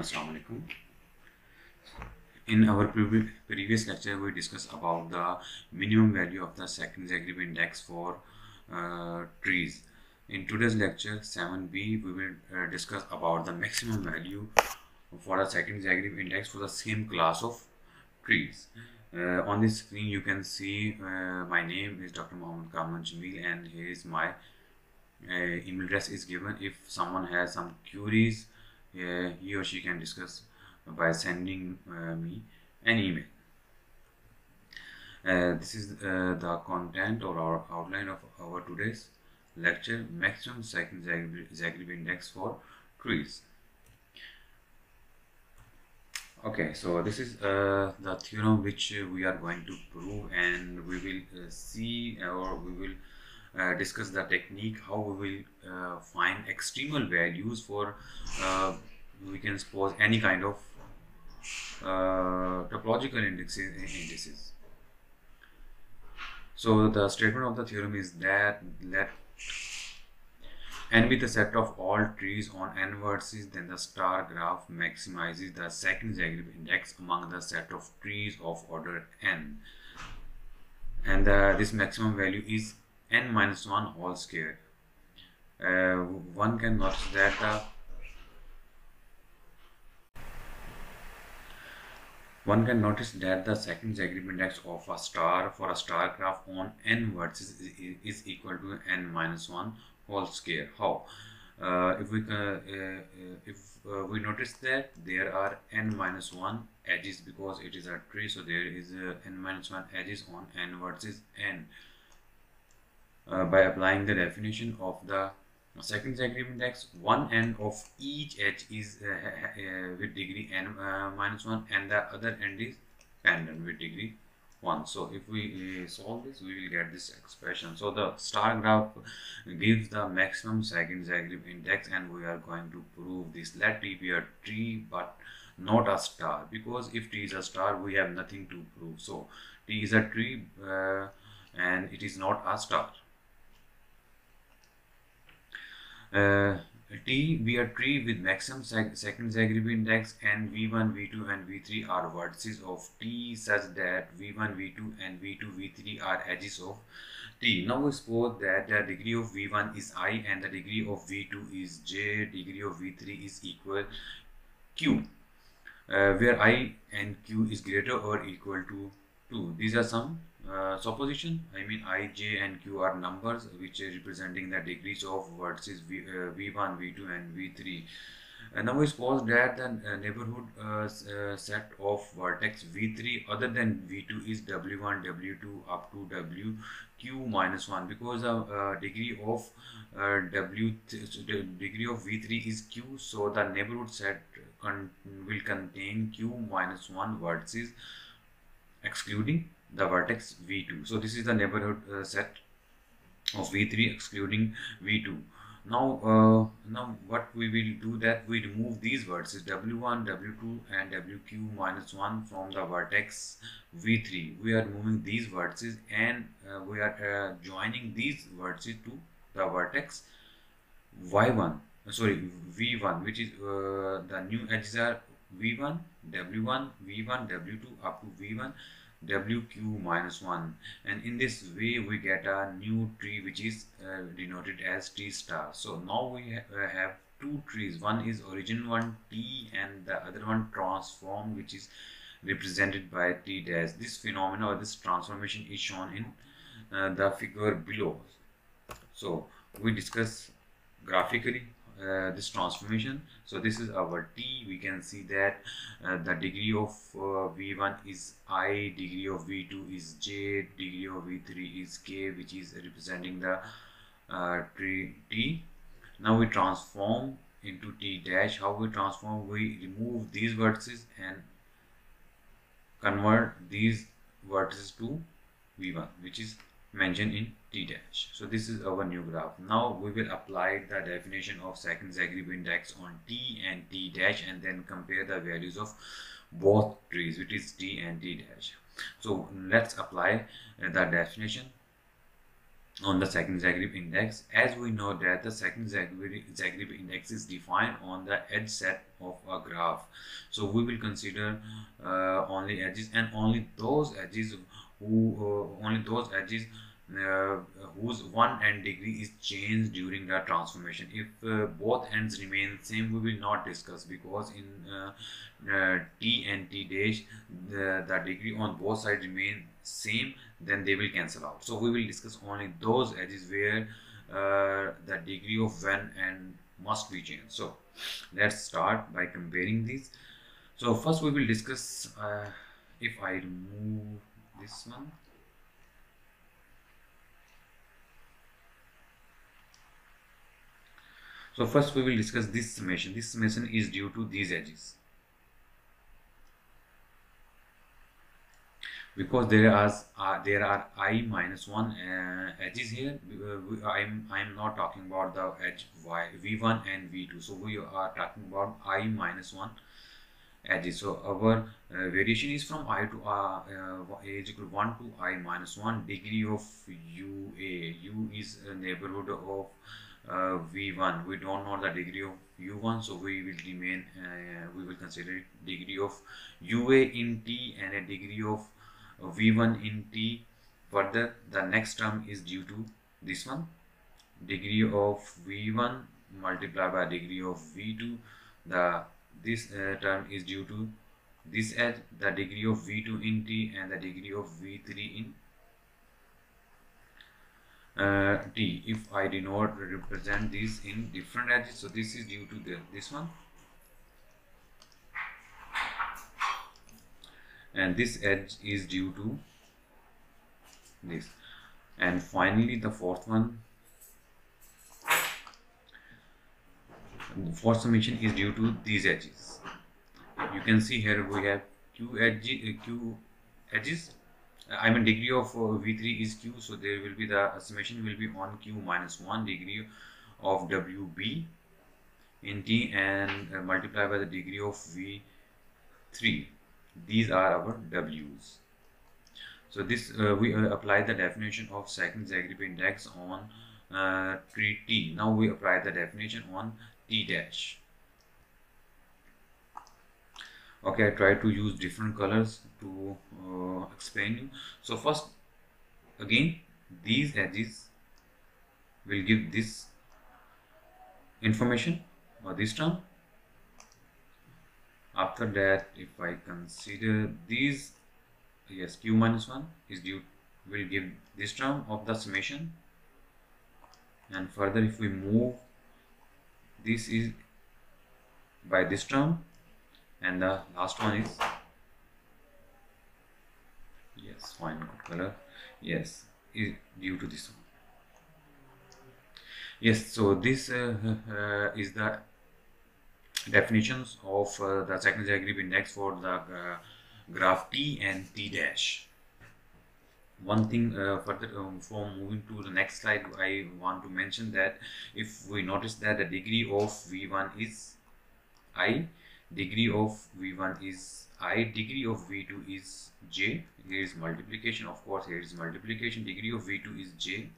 Assalamu alaikum. In our previ- previous lecture, we discussed about the minimum value of the second Zagreb index for uh, trees. In today's lecture 7b, we will uh, discuss about the maximum value for the second Zagreb index for the same class of trees. Uh, on this screen, you can see uh, my name is Dr. Mohammed Kamran Jamil, and here is my uh, email address is given. If someone has some queries, he or she can discuss by sending uh, me an email. Uh, this is uh, the content or our outline of our today's lecture maximum second Zagreb index for trees. Okay, so this is uh, the theorem which we are going to prove and we will uh, see or we will uh, discuss the technique how we will uh, find extremal values for uh, we can suppose any kind of topological indexes, indices. So the statement of the theorem is that let n be the set of all trees on n vertices then the star graph maximizes the second Zagreb index among the set of trees of order n and uh, this maximum value is n minus 1 whole square. Uh, one can notice that the one can notice that the second Zagreb index of a star for a star graph on n vertices is, is equal to n minus 1 whole square. How? Uh, if we uh, uh, if uh, we notice that there are n minus 1 edges because it is a tree so there is uh, n minus 1 edges on n vertices n uh, by applying the definition of the second Zagreb index one end of each edge is uh, uh, with degree n uh, minus 1 and the other end is pendant with degree 1 so if we solve this we will get this expression. So the star graph gives the maximum second Zagreb index and we are going to prove this. Let t be a tree but not a star because if t is a star we have nothing to prove. So t is a tree uh, and it is not a star uh, T be a tree with maximum sec second Zagreb index and V1, V2 and V3 are vertices of T such that V1, V2 and V2, V3 are edges of T. Now we suppose that the degree of V1 is I and the degree of V2 is J, degree of V3 is equal Q, uh, where I and Q is greater or equal to 2. These are some uh, supposition. I mean i j and q are numbers which are representing the degrees of vertices v, uh, v1 v2 and v3 and now we suppose that the uh, neighborhood uh, uh, set of vertex v3 other than v2 is w1 w2 up to wq minus 1 because the uh, degree of w degree of v3 is q so the neighborhood set con will contain q minus 1 vertices excluding the vertex v2 so this is the neighborhood uh, set of v3 excluding v2 now uh, now what we will do that we remove these vertices w1 w2 and wq minus 1 from the vertex v3 we are removing these vertices and uh, we are uh, joining these vertices to the vertex y1 sorry v1 which is uh, the new edges are v1 w1 v1 w2 up to v1 wq minus 1 and in this way we get a new tree which is uh, denoted as t star. So now we ha uh, have two trees. One is origin one t and the other one transform which is represented by t dash. This phenomena or this transformation is shown in uh, the figure below. So we discuss graphically uh, this transformation. So this is our t. We can see that uh, the degree of uh, v1 is i degree of v2 is j degree of v3 is k which is representing the uh, t. Now we transform into t dash. How we transform? We remove these vertices and convert these vertices to v1 which is mentioned in dash. So this is our new graph. Now we will apply the definition of second Zagreb index on t and t dash and then compare the values of both trees which is t and t dash. So let's apply the definition. on the second Zagreb index as we know that the second Zagreb index is defined on the edge set of a graph so we will consider uh, only edges and only those edges who uh, only those edges uh, whose one end degree is changed during the transformation. If uh, both ends remain same we will not discuss because in uh, uh, t and t dash the, the degree on both sides remain same then they will cancel out. So we will discuss only those edges where uh, the degree of when and must be changed. So let's start by comparing these. So first we will discuss if I remove this one so first we will discuss this summation. This summation is due to these edges. Because there are uh, there are i minus 1 uh, edges here uh, i'm i'm not talking about the edge y v1 and v2 so we are talking about i minus 1 edges. So our uh, variation is from i to uh, uh, is equal 1 to i minus 1 degree of u a. U is a neighborhood of uh, v1 we don't know the degree of u1 so we will remain uh, we will consider degree of ua in t and a degree of v1 in t. Further the next term is due to this one. Degree of v1 multiplied by degree of v2 the this uh, term is due to this edge the degree of v2 in t and the degree of v3 in uh, t if I denote represent these in different edges so this is due to the, this one. And this edge is due to this. And finally the fourth one. The fourth summation is due to these edges. You can see here we have q edge uh, q edges I mean degree of uh, v3 is q so there will be the summation will be on q minus 1 degree of wb in t and uh, multiply by the degree of v3 these are our w's. So this uh, we uh, apply the definition of second Zagreb index on uh, tree t now we apply the definition on t dash okay I try to use different colors to uh, explain you. So first again these edges will give this information or this term. After that if I consider these yes q minus 1 is due will give this term of the summation. And further if we move this is by this term and the last one is? Yes fine color yes is due to this one. Yes so this uh, uh, is the definitions of uh, the second Zagreb index for the uh, graph T and T dash. One thing uh, further um, for moving to the next slide, I want to mention that if we notice that the degree of V1 is I, degree of V1 is I, degree of V2 is J, here is multiplication, of course here is multiplication, degree of V2 is J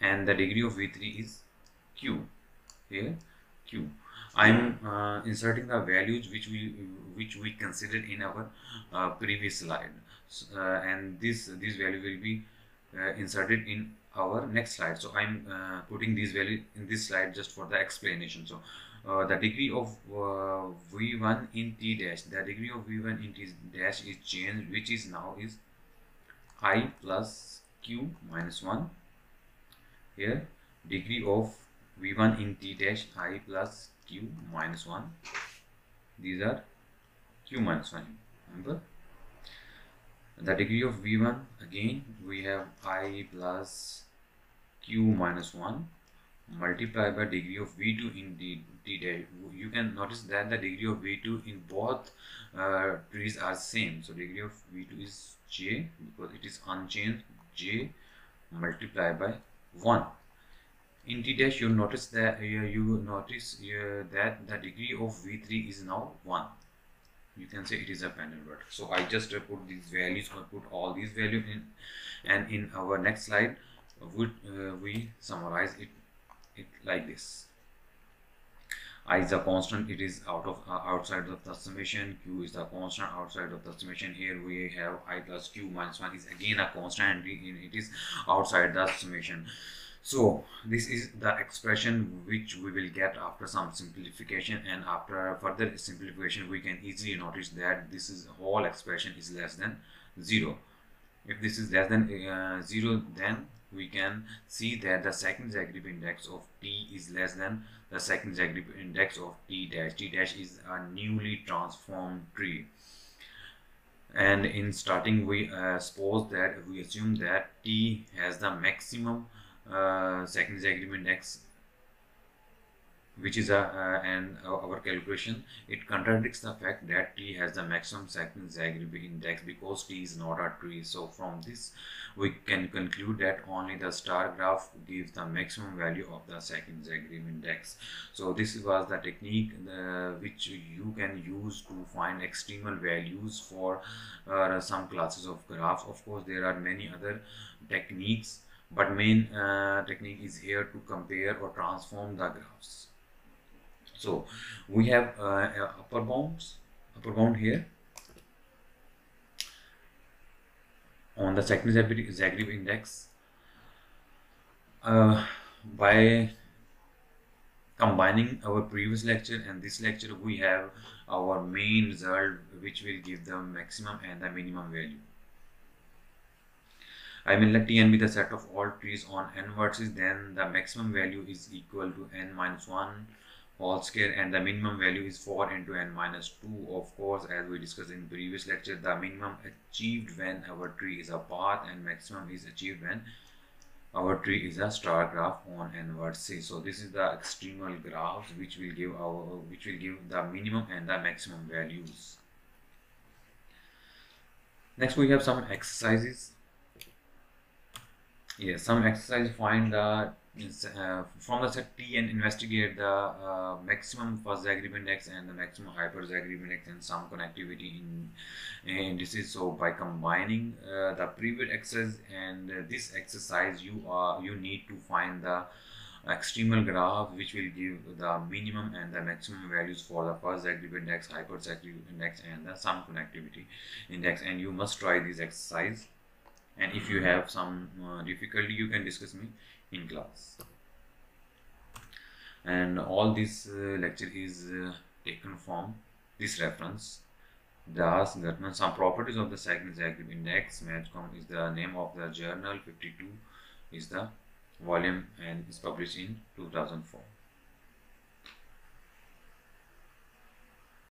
and the degree of V3 is Q, here Q. I'm uh, inserting the values which we which we considered in our uh, previous slide. Uh, and this this value will be uh, inserted in our next slide. So I'm uh, putting these value in this slide just for the explanation. So uh, the degree of v1 in t dash. The degree of v1 in t dash is changed which is now is i plus q minus 1 here degree of v1 in t dash i plus q minus 1 these are q minus 1 remember? The degree of v1 again we have i plus q minus 1 multiplied by degree of v2 in the d you can notice that the degree of v2 in both uh, trees are same. So degree of v2 is j because it is unchanged. J multiplied by 1 in t dash you notice that uh, you notice uh, that the degree of v3 is now 1 you can say it is a pendant vertex so i just put these values or put all these values in and in our next slide would uh, we summarize it it like this. I is a constant it is out of uh, outside of the summation q is the constant outside of the summation here we have i plus q minus 1 is again a constant and it is outside the summation so this is the expression which we will get after some simplification and after further simplification we can easily notice that this is whole expression is less than 0 if this is less than uh, 0 then we can see that the second Zagreb index of t is less than the second Zagreb index of t dash. T dash is a newly transformed tree. And in starting we uh, suppose that we assume that t has the maximum uh, second Zagreb index which is a uh, and our calculation it contradicts the fact that t has the maximum second Zagreb index because t is not a tree. So from this we can conclude that only the star graph gives the maximum value of the second Zagreb index. So this was the technique uh, which you can use to find extremal values for uh, some classes of graphs of course there are many other techniques but main uh, technique is here to compare or transform the graphs so we have uh, upper bounds, upper bound here on the second Zagreb index uh, by combining our previous lecture and this lecture we have our main result which will give the maximum and the minimum value. I mean let Tn be the set of all trees on n vertices then the maximum value is equal to n minus 1 whole square and the minimum value is 4 into n minus 2 of course as we discussed in previous lecture the minimum achieved when our tree is a path and maximum is achieved when our tree is a star graph on n vertices so this is the extremal graphs which will give our which will give the minimum and the maximum values. Next we have some exercises. Yes some exercise find the uh, from the set T and investigate the uh, maximum first Zagreb index and the maximum hyper Zagreb index and sum connectivity in indices. So by combining uh, the previous exercise and this exercise, you are you need to find the extremal graph which will give the minimum and the maximum values for the first Zagreb index, hyper Zagreb index and the sum connectivity index and you must try this exercise and if you have some uh, difficulty you can discuss me in class. And all this uh, lecture is uh, taken from this reference. Das Gutman some properties of the second Zagreb index. Matchcom is the name of the journal. 52 is the volume and is published in 2004